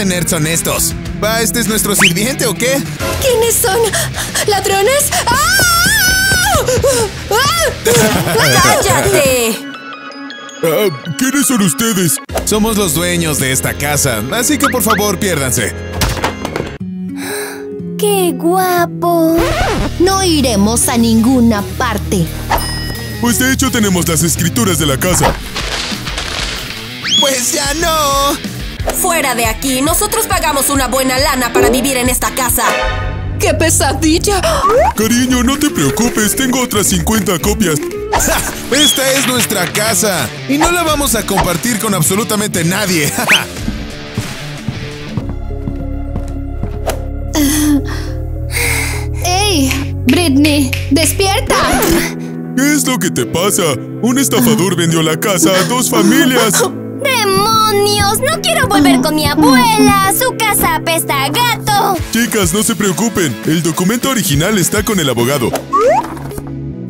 de nerds son estos? ¿Va, este es nuestro sirviente o qué? ¿Quiénes son? ¿Ladrones? ¡Ah! ¡Ah! ¡Cállate! Ah, ¿Quiénes son ustedes? Somos los dueños de esta casa, así que por favor piérdanse. ¡Qué guapo! No iremos a ninguna parte. Pues de hecho tenemos las escrituras de la casa. Pues ya no. Fuera de aquí, nosotros pagamos una buena lana para vivir en esta casa. ¡Qué pesadilla! Cariño, no te preocupes, tengo otras 50 copias. ¡Ja! Esta es nuestra casa y no la vamos a compartir con absolutamente nadie. ¡Ey! Britney, despierta. ¿Qué es lo que te pasa? Un estafador vendió la casa a dos familias. ¡Demonios! ¡No quiero volver con mi abuela! ¡Su casa apesta a gato! Chicas, no se preocupen. El documento original está con el abogado.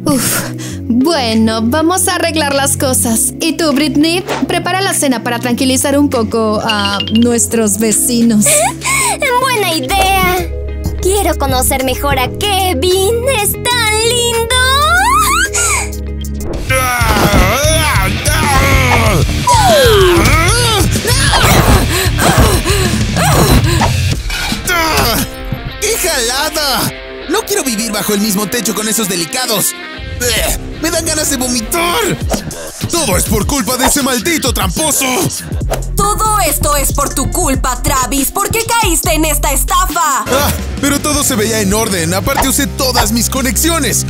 Uf. Bueno, vamos a arreglar las cosas. Y tú, Britney, prepara la cena para tranquilizar un poco a nuestros vecinos. ¡Buena idea! Quiero conocer mejor a Kevin. ¡Es tan lindo! ¡Qué jalada! No quiero vivir bajo el mismo techo con esos delicados. ¡Ugh! ¡Me dan ganas de vomitar! ¡Todo es por culpa de ese maldito tramposo! Todo esto es por tu culpa, Travis. ¿Por qué caíste en esta estafa? Ah, pero todo se veía en orden. Aparte usé todas mis conexiones.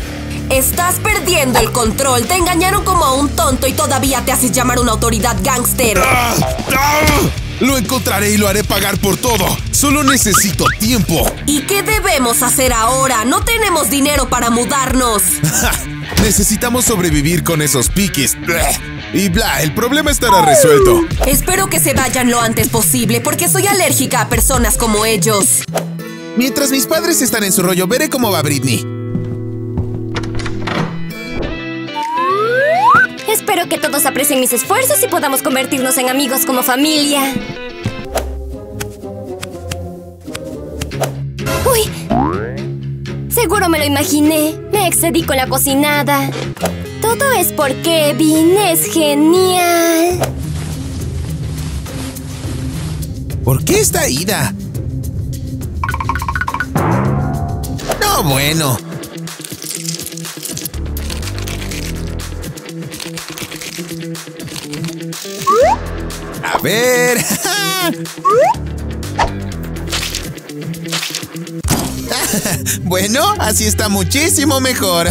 Estás perdiendo el control. Te engañaron como a un tonto y todavía te haces llamar una autoridad gángster. ¡Ah! ¡Ah! Lo encontraré y lo haré pagar por todo. Solo necesito tiempo. ¿Y qué debemos hacer ahora? No tenemos dinero para mudarnos. Necesitamos sobrevivir con esos piquis. Bleh. Y bla, el problema estará resuelto. Espero que se vayan lo antes posible porque soy alérgica a personas como ellos. Mientras mis padres están en su rollo, veré cómo va Britney. Que todos aprecien mis esfuerzos y podamos convertirnos en amigos como familia. ¡Uy! Seguro me lo imaginé. Me excedí con la cocinada. Todo es por Kevin. Es genial. ¿Por qué está ida? No, bueno. Ver. bueno, así está muchísimo mejor.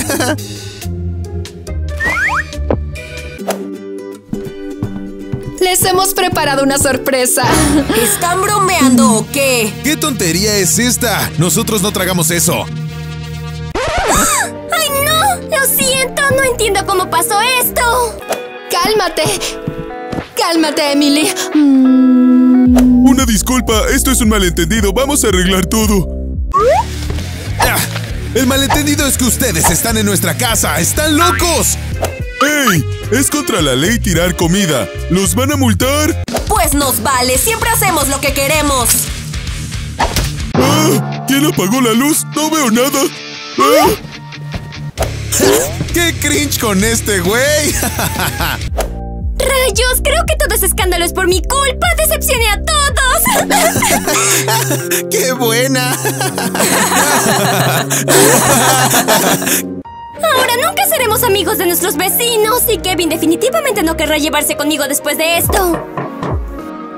Les hemos preparado una sorpresa. ¿Están bromeando o qué? ¿Qué tontería es esta? Nosotros no tragamos eso. ¡Ay, no! Lo siento. No entiendo cómo pasó esto. Cálmate. Cálmate, Emily. Mm. Una disculpa, esto es un malentendido. Vamos a arreglar todo. Ah, el malentendido es que ustedes están en nuestra casa. ¡Están locos! ¡Ey! Es contra la ley tirar comida. ¿Los van a multar? Pues nos vale, siempre hacemos lo que queremos. ¡Ah! ¿Quién apagó la luz? No veo nada. ¡Ah! ¡Qué cringe con este güey! ¡Rayos! Creo que todo ese escándalo es por mi culpa. ¡Decepcioné a todos! ¡Qué buena! Ahora nunca seremos amigos de nuestros vecinos y Kevin definitivamente no querrá llevarse conmigo después de esto.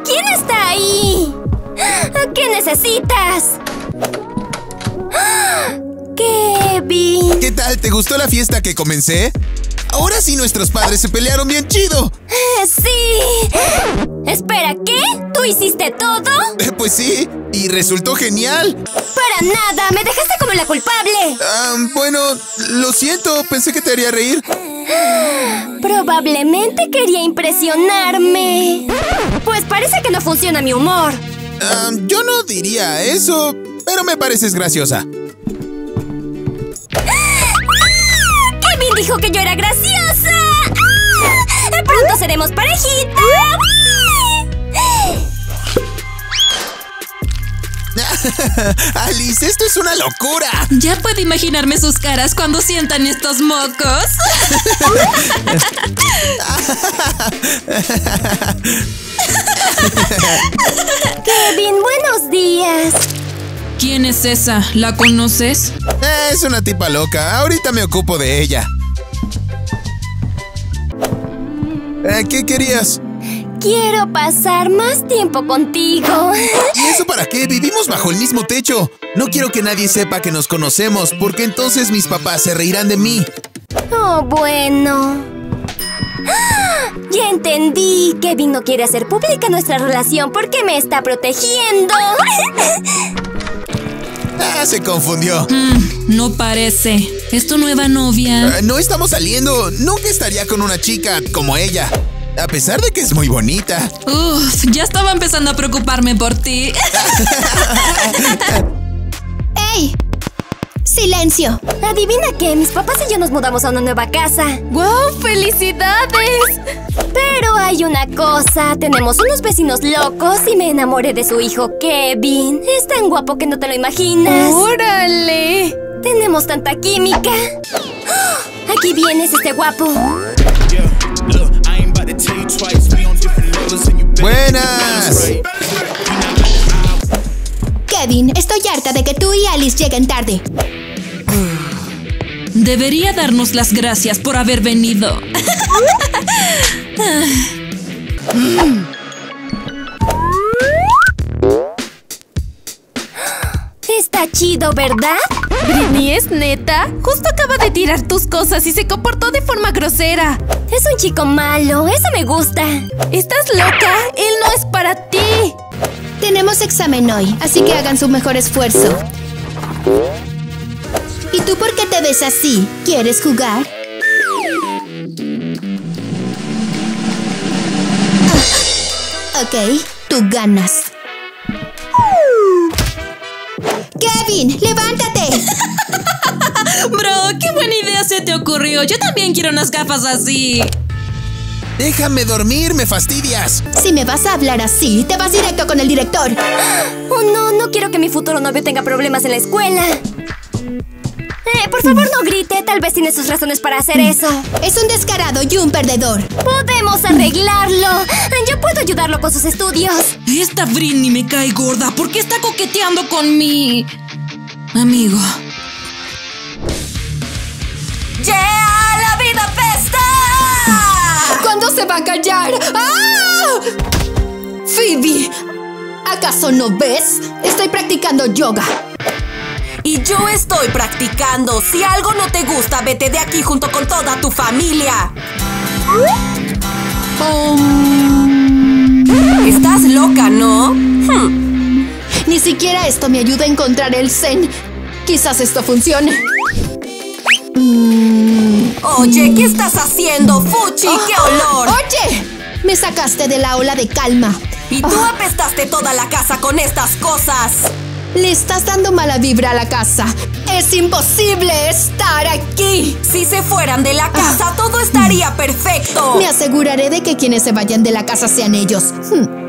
¿Quién está ahí? ¿A qué necesitas? ¡Ah! Kevin. ¿Qué tal? ¿Te gustó la fiesta que comencé? Ahora sí nuestros padres se pelearon bien chido. Eh, Sí. Espera, ¿qué? ¿Tú hiciste todo? Eh, Pues sí, y resultó genial. Para nada, me dejaste como la culpable. Ah, bueno, lo siento, pensé que te haría reír. Probablemente quería impresionarme. Pues parece que no funciona mi humor. Ah, yo no diría eso, pero me pareces graciosa. Dijo que yo era graciosa. ¡Ah! Pronto seremos parejita. Alice, esto es una locura. Ya puedo imaginarme sus caras cuando sientan estos mocos. Kevin, buenos días. ¿Quién es esa? ¿La conoces? Es una tipa loca. Ahorita me ocupo de ella. Eh, ¿Qué querías? Quiero pasar más tiempo contigo. ¿Y eso para qué? Vivimos bajo el mismo techo. No quiero que nadie sepa que nos conocemos, porque entonces mis papás se reirán de mí. Oh, bueno. ¡Ah! Ya entendí. Kevin no quiere hacer pública nuestra relación porque me está protegiendo. Ah, se confundió. Mm, no parece. ¿Es tu nueva novia? Eh, no estamos saliendo. Nunca estaría con una chica como ella. A pesar de que es muy bonita. Uf, ya estaba empezando a preocuparme por ti. ¡Ey! ¡Silencio! Adivina qué, mis papás y yo nos mudamos a una nueva casa. ¡Wow! ¡Felicidades! Pero hay una cosa, tenemos unos vecinos locos y me enamoré de su hijo Kevin. Es tan guapo que no te lo imaginas. ¡Órale! Tenemos tanta química. ¡Ah! Aquí vienes, este guapo. Buenas. Kevin, estoy harta de que tú y Alice lleguen tarde. Debería darnos las gracias por haber venido. Está chido, ¿verdad? Britney es neta. Justo acaba de tirar tus cosas y se comportó de forma grosera. Es un chico malo, eso me gusta. ¿Estás loca? Él no es para ti. Tenemos examen hoy, así que hagan su mejor esfuerzo. ¿Y tú por qué te ves así? ¿Quieres jugar? Ok, tú ganas. Kevin, levántate. Bro, qué buena idea se te ocurrió. Yo también quiero unas gafas así. Déjame dormir, me fastidias. Si me vas a hablar así, te vas directo con el director. Oh, no, no quiero que mi futuro novio tenga problemas en la escuela. Eh, por favor, no grite. Tal vez tiene sus razones para hacer eso. Es un descarado y un perdedor. Podemos arreglarlo. Yo puedo ayudarlo con sus estudios. Esta Britney me cae gorda. ¿Por qué está coqueteando con mi amigo? ¡Yeah! ¡La vida pesta! ¿Cuándo se va a callar? ¡Ah! Phoebe, ¿acaso no ves? Estoy practicando yoga. Y yo estoy practicando. Si algo no te gusta, vete de aquí junto con toda tu familia. Estás loca, ¿no? Hmm. Ni siquiera esto me ayuda a encontrar el zen. Quizás esto funcione. Oye, ¿qué estás haciendo, Fuchi? ¡Qué olor! ¡Oye! Me sacaste de la ola de calma. Y tú apestaste toda la casa con estas cosas. Le estás dando mala vibra a la casa. Es imposible estar aquí. Si se fueran de la casa, todo estaría perfecto. Me aseguraré de que quienes se vayan de la casa sean ellos. Hmm.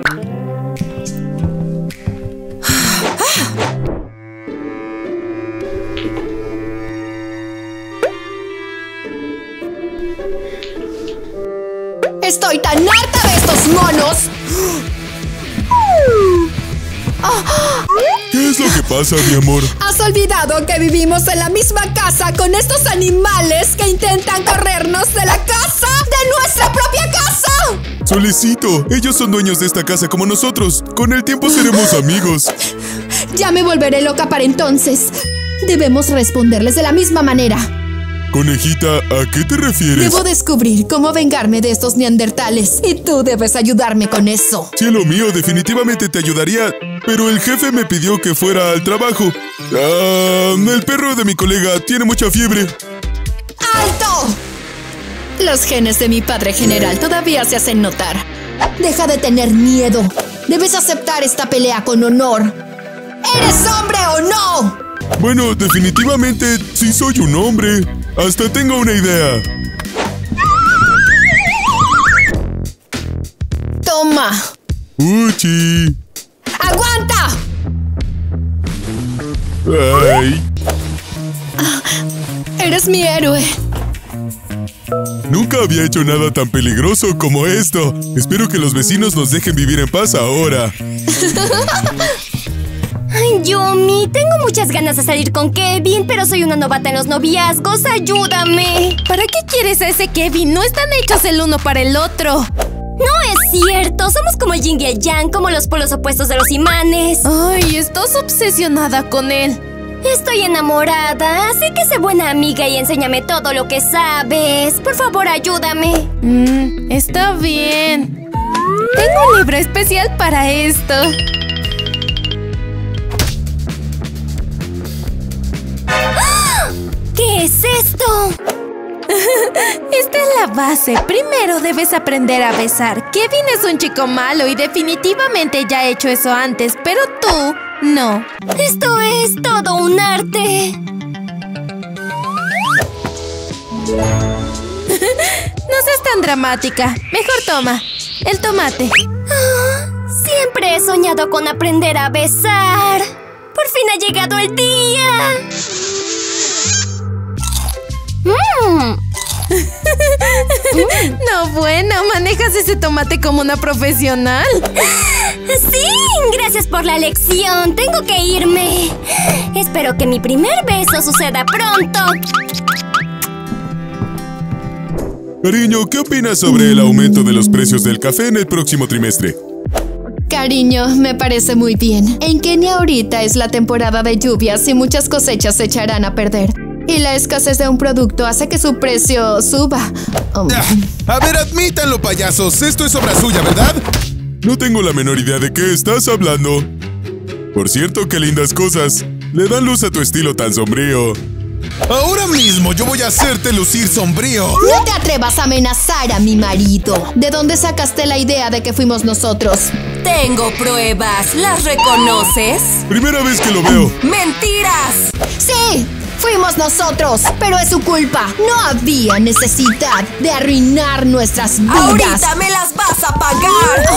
Estoy tan harta de estos monos. ¿Qué es lo que pasa, mi amor? ¿Has olvidado que vivimos en la misma casa con estos animales que intentan corrernos de la casa? ¡De nuestra propia casa! Solicito, ellos son dueños de esta casa como nosotros. Con el tiempo seremos amigos. Ya me volveré loca para entonces. Debemos responderles de la misma manera. Conejita, ¿a qué te refieres? Debo descubrir cómo vengarme de estos neandertales. Y tú debes ayudarme con eso. Cielo mío, definitivamente te ayudaría, pero el jefe me pidió que fuera al trabajo. Ah, el perro de mi colega tiene mucha fiebre. ¡Alto! Los genes de mi padre general todavía se hacen notar. Deja de tener miedo. Debes aceptar esta pelea con honor. ¿Eres hombre o no? Bueno, definitivamente sí soy un hombre. Hasta tengo una idea. Toma. Uchi. ¡Aguanta! Ay, Eres mi héroe. nunca había hecho nada tan peligroso como esto. Espero que los vecinos nos dejen vivir en paz ahora. Ay, Yumi, tengo muchas ganas de salir con Kevin, pero soy una novata en los noviazgos. ¡Ayúdame! ¿Para qué quieres a ese Kevin? No están hechos el uno para el otro. No es cierto, somos como yin y el yang, como los polos opuestos de los imanes. Ay, estás obsesionada con él. Estoy enamorada, así que sé buena amiga y enséñame todo lo que sabes. Por favor, ayúdame. Mm, está bien. Tengo un libro especial para esto. ¿Qué es esto? Esta es la base. Primero debes aprender a besar. Kevin es un chico malo y definitivamente ya ha hecho eso antes, pero tú no. Esto es todo un arte. No seas tan dramática. Mejor toma. El tomate. Siempre he soñado con aprender a besar. Por fin ha llegado el día. Mm, No, bueno, manejas ese tomate como una profesional. Sí, gracias por la lección. Tengo que irme. Espero que mi primer beso suceda pronto. Cariño, ¿qué opinas sobre el aumento de los precios del café en el próximo trimestre? Cariño, me parece muy bien. En Kenia ahorita es la temporada de lluvias y muchas cosechas se echarán a perder. Y la escasez de un producto hace que su precio suba. Um, Ah, a ver, admítanlo, payasos. Esto es obra suya, ¿verdad? No tengo la menor idea de qué estás hablando. Por cierto, qué lindas cosas. Le dan luz a tu estilo tan sombrío. Ahora mismo yo voy a hacerte lucir sombrío. no te atrevas a amenazar a mi marido. ¿De dónde sacaste la idea de que fuimos nosotros? Tengo pruebas. ¿Las reconoces? Primera vez que lo veo. ¡Mentiras! Sí, fuimos nosotros, pero es su culpa. No había necesidad de arruinar nuestras vidas. Ahorita me las vas a pagar.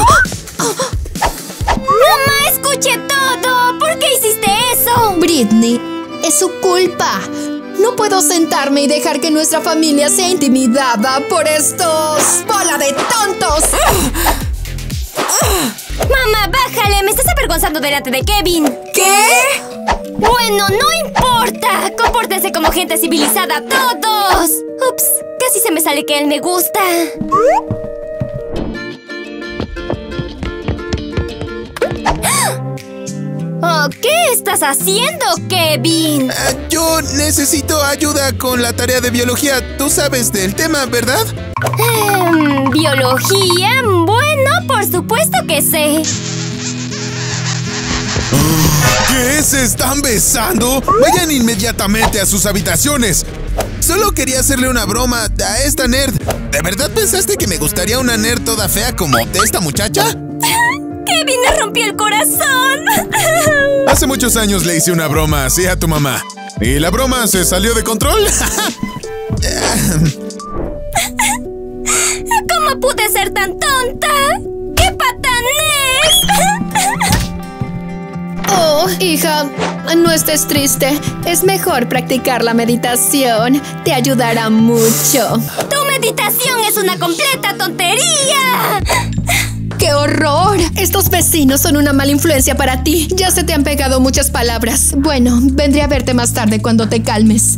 Mamá, escuché todo. ¿Por qué hiciste eso? Britney, es su culpa. No puedo sentarme y dejar que nuestra familia sea intimidada por estos bola de tontos. Mamá, bájale. Me estás avergonzando delante de Kevin. ¿Qué? Bueno, no importa. Compórtense como gente civilizada todos. Ups, casi se me sale que él me gusta. Oh, ¿Qué estás haciendo, Kevin? Ah, yo necesito ayuda con la tarea de biología. Tú sabes del tema, ¿verdad? Em, ¿Biología? Bueno, por supuesto que sé. ¿Qué se están besando? Vayan inmediatamente a sus habitaciones. Solo quería hacerle una broma a esta nerd. ¿De verdad pensaste que me gustaría una nerd toda fea como de esta muchacha? Kevin me rompió el corazón. Hace muchos años le hice una broma así a tu mamá. ¿Y la broma se salió de control? ¿Cómo pude ser tan tonta? Oh, hija, no estés triste. Es mejor practicar la meditación. Te ayudará mucho. ¡Tu meditación es una completa tontería! ¡Qué horror! Estos vecinos son una mala influencia para ti. Ya se te han pegado muchas palabras. Bueno, vendré a verte más tarde cuando te calmes.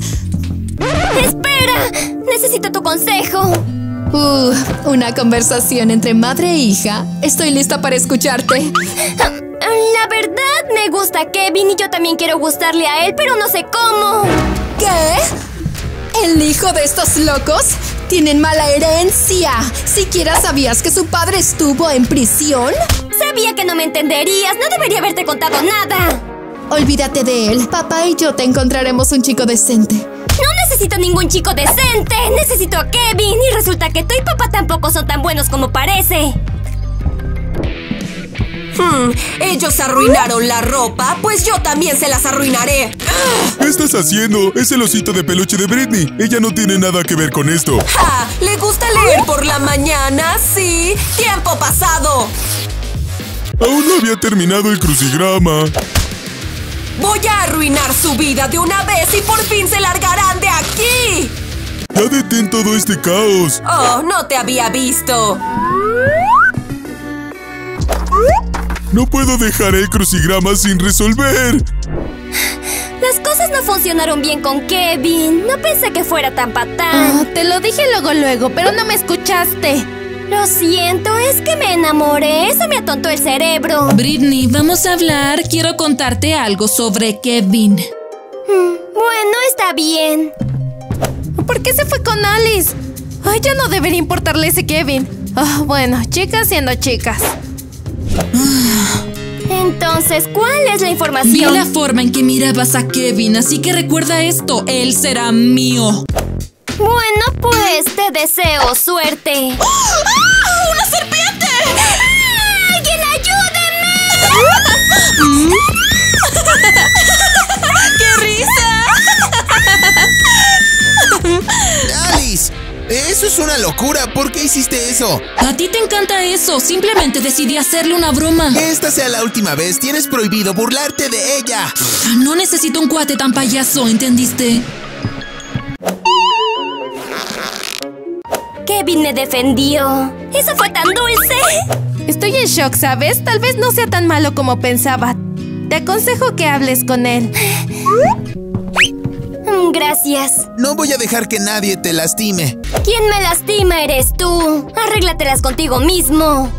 ¡Espera! Necesito tu consejo. Uh, una conversación entre madre e hija. Estoy lista para escucharte. La verdad, me gusta Kevin y yo también quiero gustarle a él, pero no sé cómo. ¿Qué? ¿El hijo de estos locos? Tienen mala herencia. ¿Siquiera sabías que su padre estuvo en prisión? Sabía que no me entenderías. No debería haberte contado nada. Olvídate de él. Papá y yo te encontraremos un chico decente. No necesito ningún chico decente. Necesito a Kevin. Y resulta que tú y papá tampoco son tan buenos como parece. Hmm, ellos arruinaron la ropa, pues yo también se las arruinaré. ¿Qué estás haciendo? Es el osito de peluche de Britney. Ella no tiene nada que ver con esto. ¡Ja! ¿Le gusta leer por la mañana? Sí. Tiempo pasado. Aún no había terminado el crucigrama. Voy a arruinar su vida de una vez y por fin se largarán de aquí. Ya detén todo este caos. Oh, no te había visto. No puedo dejar el crucigrama sin resolver. Las cosas no funcionaron bien con Kevin. No pensé que fuera tan Ah, patán. te lo dije luego, luego, pero no me escuchaste. Lo siento, es que me enamoré. Eso me atontó el cerebro. Britney, vamos a hablar. Quiero contarte algo sobre Kevin. Bueno, está bien. ¿Por qué se fue con Alice? Ay, ya no debería importarle ese Kevin. Ah, bueno, chicas siendo chicas. Entonces, ¿cuál es la Vi información? la forma en que mirabas a Kevin, así que recuerda esto, él será mío. Bueno, pues te deseo suerte. ¡Una serpiente! ¡Alguien ayúdenme! eso es una locura. ¿Por qué hiciste eso? A ti te encanta eso, simplemente decidí hacerle una broma. Que esta sea la última vez. Tienes prohibido burlarte de ella. No necesito un cuate tan payaso, ¿entendiste? Kevin me defendió. Eso fue tan dulce. Estoy en shock, ¿sabes? Tal vez no sea tan malo como pensaba. Te aconsejo que hables con él. Gracias. No voy a dejar que nadie te lastime. Quien me lastima eres tú. Arréglatelas contigo mismo.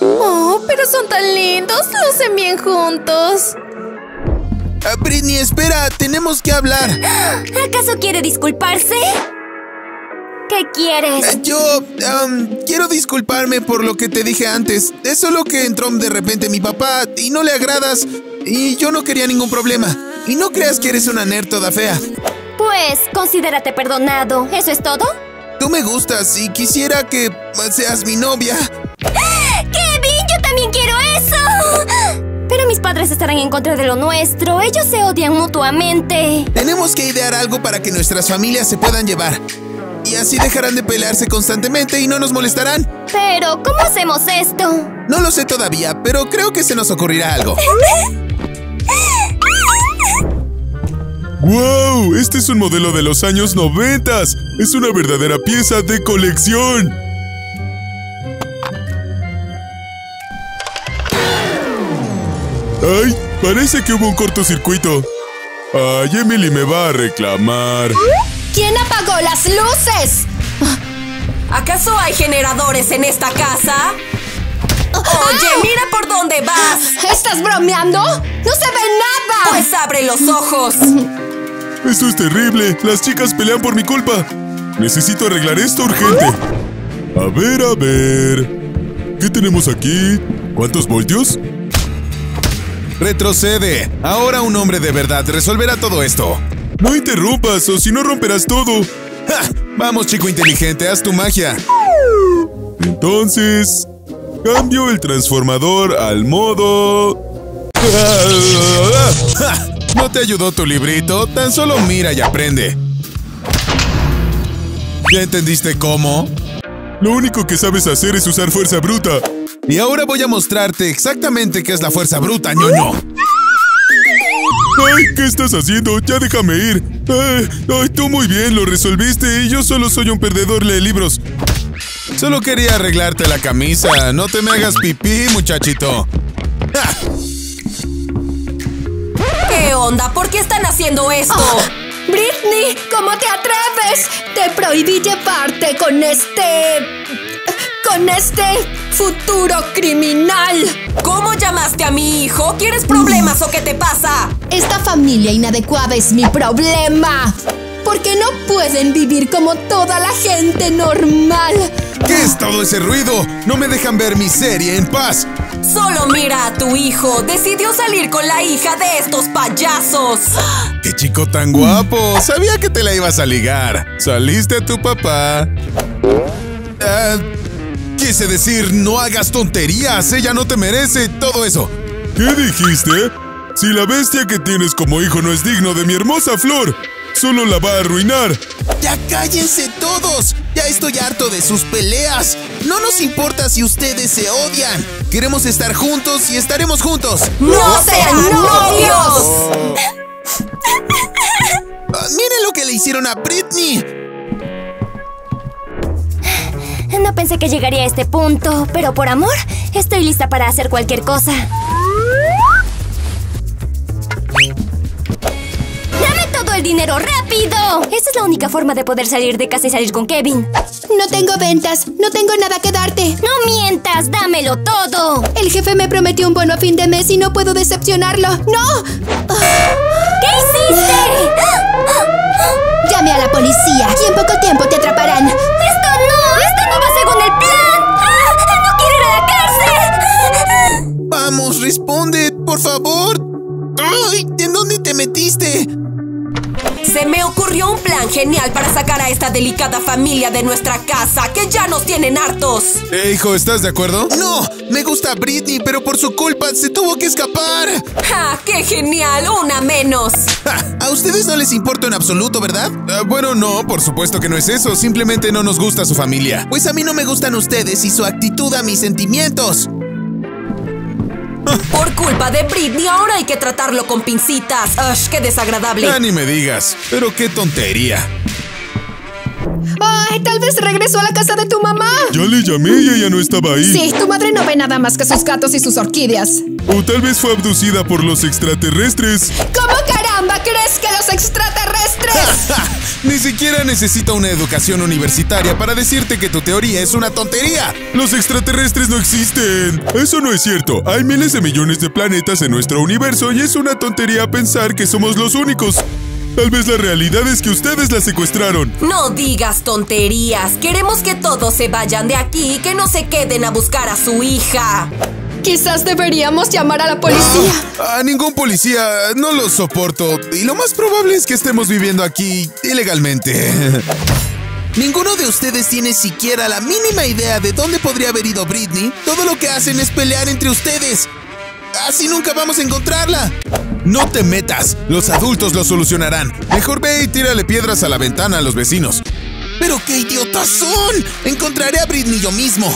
Oh, pero son tan lindos. Lucen bien juntos. Ah, Britney, espera. Tenemos que hablar. ¿Acaso quiere disculparse? ¿Qué quieres? Eh, Yo quiero disculparme por lo que te dije antes. Es solo que entró de repente mi papá y no le agradas. Y yo no quería ningún problema. Y no creas que eres una nerd toda fea. Pues, considérate perdonado. ¿Eso es todo? Tú me gustas y quisiera que eh, seas mi novia. ¡Kevin! ¡Yo también quiero eso! Pero mis padres estarán en contra de lo nuestro. Ellos se odian mutuamente. Tenemos que idear algo para que nuestras familias se puedan llevar. Y así dejarán de pelearse constantemente y no nos molestarán. Pero, ¿cómo hacemos esto? No lo sé todavía, pero creo que se nos ocurrirá algo. ¡Wow! Este es un modelo de los años 90. Es una verdadera pieza de colección. ¡Ay! Parece que hubo un cortocircuito. ¡Ay, Emily me va a reclamar! ¿Quién apagó las luces? ¿Acaso hay generadores en esta casa? Oye, mira por dónde vas. ¿Estás bromeando? ¡No se ve nada! Pues abre los ojos. Esto es terrible. Las chicas pelean por mi culpa. Necesito arreglar esto urgente. A ver, a ver. ¿Qué tenemos aquí? ¿Cuántos voltios? Retrocede. Ahora un hombre de verdad resolverá todo esto. No interrumpas o si no romperás todo. ¡Ja! Vamos, chico inteligente, haz tu magia. Entonces, cambio el transformador al modo... ¡Ja! ¿No te ayudó tu librito? Tan solo mira y aprende. ¿Ya entendiste cómo? Lo único que sabes hacer es usar fuerza bruta. Y ahora voy a mostrarte exactamente qué es la fuerza bruta, ñoño. ¡Ay! ¿Qué estás haciendo? Ya déjame ir. ¡Ay! tú muy bien, lo resolviste y yo solo soy un perdedor lee libros. Solo quería arreglarte la camisa. No te me hagas pipí, muchachito. ¿Qué onda? ¿Por qué están haciendo esto? Britney, ¿cómo te atreves? Te prohibí llevarte con este... con este futuro criminal. ¿Cómo llamaste a mi hijo? ¿Quieres problemas o qué te pasa? Esta familia inadecuada es mi problema. Porque no pueden vivir como toda la gente normal. ¿Qué es todo ese ruido? No me dejan ver mi serie en paz. Solo mira a tu hijo. Decidió salir con la hija de estos payasos. ¡Qué chico tan guapo! Sabía que te la ibas a ligar. Saliste a tu papá. Ah, quise decir, no hagas tonterías. Ella no te merece todo eso. ¿Qué dijiste? Si la bestia que tienes como hijo no es digno de mi hermosa flor, solo la va a arruinar. ¡Ya cállense todos! Ya estoy harto de sus peleas. No nos importa si ustedes se odian. Queremos estar juntos y estaremos juntos. ¡No sean novios! Ah, miren lo que le hicieron a Britney. No pensé que llegaría a este punto, pero por amor, estoy lista para hacer cualquier cosa. El dinero rápido! Esa es la única forma de poder salir de casa y salir con Kevin. No tengo ventas, no tengo nada que darte. ¡No mientas! ¡Dámelo todo! El jefe me prometió un bono a fin de mes y no puedo decepcionarlo. ¡No! ¿Qué plan genial para sacar a esta delicada familia de nuestra casa, que ya nos tienen hartos. Eh, hijo, ¿estás de acuerdo? No, me gusta Britney, pero por su culpa se tuvo que escapar. ¡Ja! ¡Qué genial! ¡Una menos! Ja, a ustedes no les importa en absoluto, ¿verdad? Ah, bueno, no, por supuesto que no es eso. Simplemente no nos gusta su familia. Pues a mí no me gustan ustedes y su actitud a mis sentimientos. Por culpa de Britney, ahora hay que tratarlo con pincitas. ¡Ush! ¡Qué desagradable! Ya ni me digas. Pero qué tontería. Ay, tal vez regresó a la casa de tu mamá. Ya le llamé y ella no estaba ahí. Sí, tu madre no ve nada más que sus gatos y sus orquídeas. O tal vez fue abducida por los extraterrestres. ¿Cómo caramba crees que los extraterrestres? Ni siquiera necesita una educación universitaria para decirte que tu teoría es una tontería. Los extraterrestres no existen. Eso no es cierto. Hay miles de millones de planetas en nuestro universo y es una tontería pensar que somos los únicos. Tal vez la realidad es que ustedes la secuestraron. No digas tonterías. Queremos que todos se vayan de aquí y que no se queden a buscar a su hija. Quizás deberíamos llamar a la policía. A ningún policía no lo soporto. Y lo más probable es que estemos viviendo aquí ilegalmente. Ninguno de ustedes tiene siquiera la mínima idea de dónde podría haber ido Britney. Todo lo que hacen es pelear entre ustedes. Así nunca vamos a encontrarla. No te metas. Los adultos lo solucionarán. Mejor ve y tírale piedras a la ventana a los vecinos. Pero qué idiotas son. Encontraré a Britney yo mismo.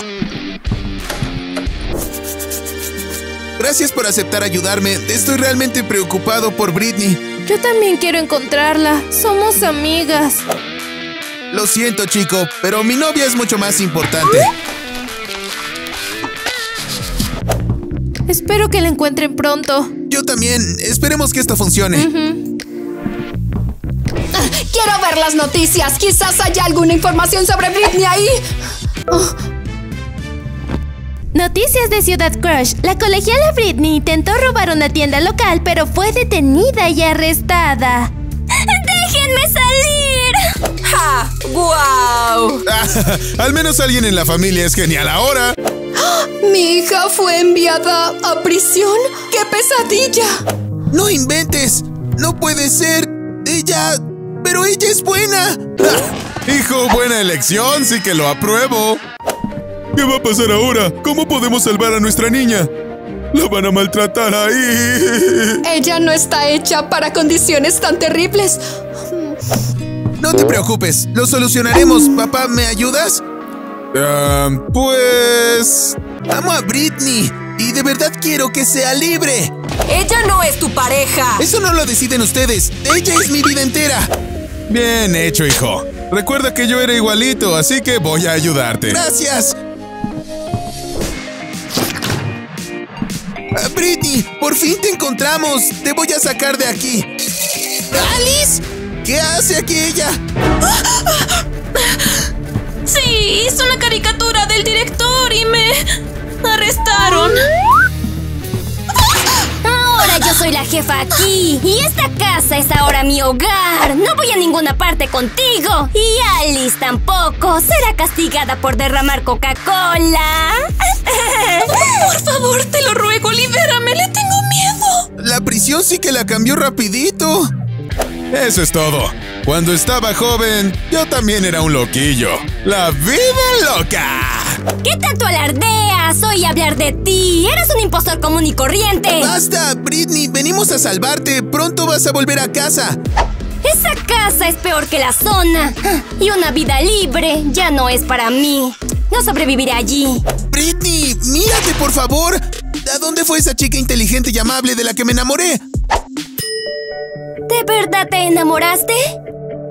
Gracias por aceptar ayudarme. Estoy realmente preocupado por Britney. Yo también quiero encontrarla. Somos amigas. Lo siento, chico, pero mi novia es mucho más importante. Espero que la encuentren pronto. Yo también. Esperemos que esto funcione. Quiero ver las noticias. Quizás haya alguna información sobre Britney ahí. Noticias de Ciudad Crush. La colegiala Britney intentó robar una tienda local, pero fue detenida y arrestada. ¡Déjenme salir! ¡Ja! ¡Guau! Al menos alguien en la familia es genial ahora. Mi hija fue enviada a prisión. ¡Qué pesadilla! No inventes. No puede ser. Ella... Pero ella es buena. Hijo, buena elección. Sí que lo apruebo. ¿Qué va a pasar ahora? ¿Cómo podemos salvar a nuestra niña? La van a maltratar ahí. Ella no está hecha para condiciones tan terribles. No te preocupes. Lo solucionaremos. Papá, ¿me ayudas? Ah, pues... Amo a Britney. Y de verdad quiero que sea libre. Ella no es tu pareja. Eso no lo deciden ustedes. Ella es mi vida entera. Bien hecho, hijo. Recuerda que yo era igualito, así que voy a ayudarte. Gracias. Por fin te encontramos. Te voy a sacar de aquí. ¡Alice! ¿Qué hace aquí ella? Sí, hizo una caricatura jefa aquí. Y esta casa es ahora mi hogar. No voy a ninguna parte contigo. Y Alice tampoco. Será castigada por derramar Coca-Cola. Por favor, te lo ruego, libérame, le tengo miedo. La prisión sí que la cambió rapidito. Eso es todo. Cuando estaba joven, yo también era un loquillo. ¡La vida loca! ¿Qué tanto alardeas? Oí hablar de ti. Eres un impostor común y corriente. ¡Basta, Britney! Venimos a salvarte. Pronto vas a volver a casa. Esa casa es peor que la zona. Y una vida libre ya no es para mí. No sobreviviré allí. Britney, mírate, por favor. ¿A dónde fue esa chica inteligente y amable de la que me enamoré? ¿De verdad te enamoraste?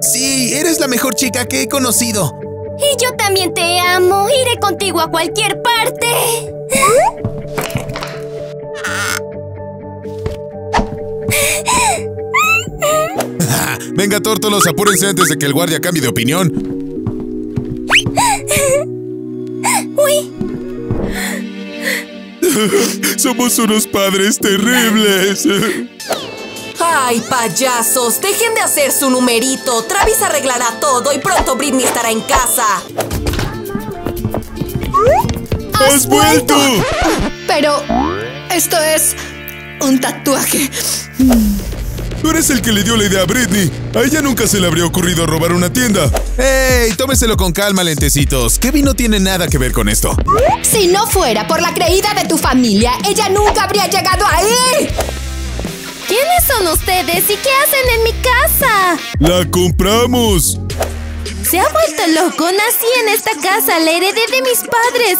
Sí, eres la mejor chica que he conocido. Y yo también te amo. Iré contigo a cualquier parte. Venga, tórtolos, apúrense antes de que el guardia cambie de opinión. Uy, Somos unos padres terribles. ¡Ay, payasos! Dejen de hacer su numerito. Travis arreglará todo y pronto Britney estará en casa. ¡Has vuelto! Pero esto es un tatuaje. Tú eres el que le dio la idea a Britney. A ella nunca se le habría ocurrido robar una tienda. ¡Ey! Tómeselo con calma, lentecitos. Kevin no tiene nada que ver con esto. Si no fuera por la creída de tu familia, ella nunca habría llegado ahí. ¿Quiénes son ustedes y qué hacen en mi casa? ¡La compramos! Se ha vuelto loco. Nací en esta casa. La heredé de mis padres.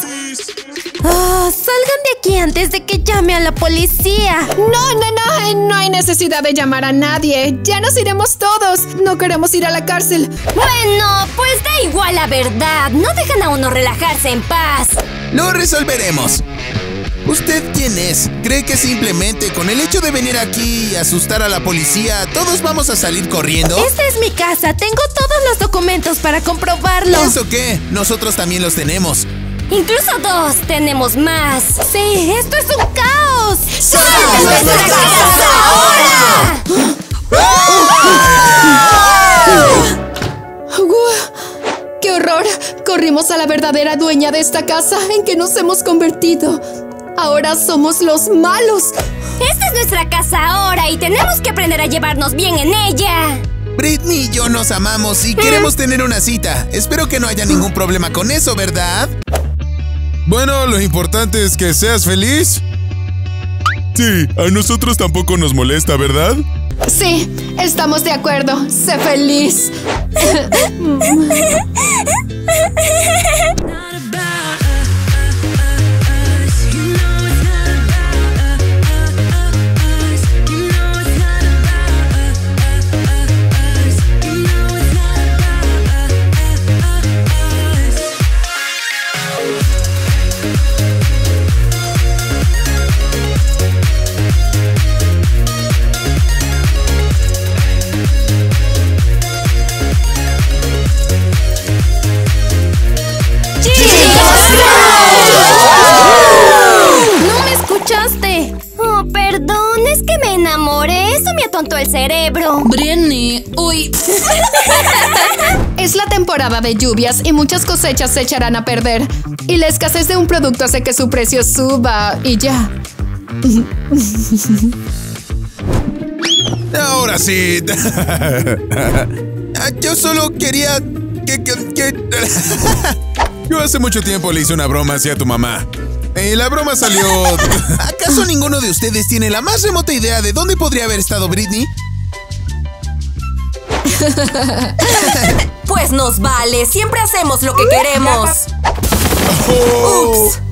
Ah, salgan de aquí antes de que llame a la policía. No, no, no, eh, no hay necesidad de llamar a nadie. Ya nos iremos todos. No queremos ir a la cárcel. bueno, pues da igual la verdad. No dejan a uno relajarse en paz. Lo resolveremos. ¿Usted quién es? ¿Cree que simplemente con el hecho de venir aquí y asustar a la policía, todos vamos a salir corriendo? Esta es mi casa. Tengo todos los documentos para comprobarlo. ¿Eso qué? Nosotros también los tenemos. Incluso dos. Tenemos más. Sí, esto es un caos. nuestra casa ahora! ¡Guau! ¡Qué horror! Corrimos a la verdadera dueña de esta casa en que nos hemos convertido. Ahora somos los malos. Esta es nuestra casa ahora y tenemos que aprender a llevarnos bien en ella. Britney y yo nos amamos y queremos tener una cita. Espero que no haya ningún problema con eso, ¿verdad? Bueno, lo importante es que seas feliz. Sí, a nosotros tampoco nos molesta, ¿verdad? Sí, estamos de acuerdo. Sé feliz. uy. Es la temporada de lluvias y muchas cosechas se echarán a perder. Y la escasez de un producto hace que su precio suba y ya. Ahora sí. Yo solo quería que... que- que- Yo hace mucho tiempo le hice una broma hacia tu mamá. Eh, la broma salió... ¿Acaso ninguno de ustedes tiene la más remota idea de dónde podría haber estado Britney? Pues nos vale. Siempre hacemos lo que queremos. Oh. Ups.